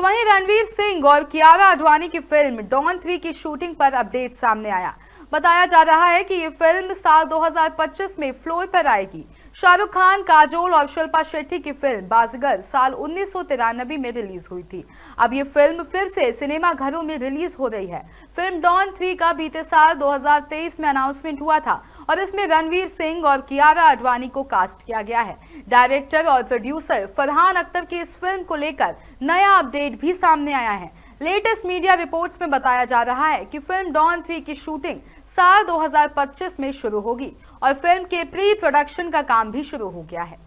तो वहीं रणवीर सिंह और कियारा आडवाणी की फ़िल्म डॉन थ्री की शूटिंग पर अपडेट सामने आया। बताया जा रहा है कि ये फ़िल्म साल 2025 में फ्लोर पर आएगी। शाहरुख खान, काजोल और शिल्पा शेट्टी की फ़िल्म बाजगर साल उन्नीस सौ तिरानबे में रिलीज़ हुई थी। अब ये फ़िल्म फिर से सिनेमा घरों में रिलीज़ हो रही है। फ़िल्म डॉन थ्री का बीते साल 2023 में अनाउंसमेंट हुआ था। और इसमें रणवीर सिंह और कियारा आडवाणी को कास्ट किया गया है। डायरेक्टर और प्रोड्यूसर फरहान अख्तर की इस फ़िल्म को लेकर नया अपडेट भी सामने आया है। लेटेस्ट मीडिया रिपोर्ट्स में बताया जा रहा है कि फ़िल्म डॉन थ्री की शूटिंग साल 2025 में शुरू होगी और फ़िल्म के प्री प्रोडक्शन का काम भी शुरू हो गया है।